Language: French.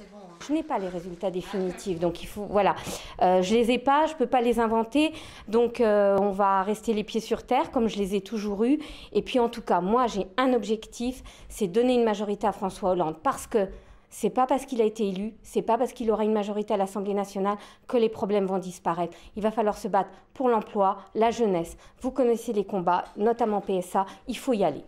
Hein. Je n'ai pas les résultats définitifs, donc il faut voilà, euh, je les ai pas, je peux pas les inventer, donc euh, on va rester les pieds sur terre comme je les ai toujours eus. Et puis en tout cas, moi j'ai un objectif, c'est donner une majorité à François Hollande, parce que c'est pas parce qu'il a été élu, c'est pas parce qu'il aura une majorité à l'Assemblée nationale que les problèmes vont disparaître. Il va falloir se battre pour l'emploi, la jeunesse. Vous connaissez les combats, notamment PSA, il faut y aller.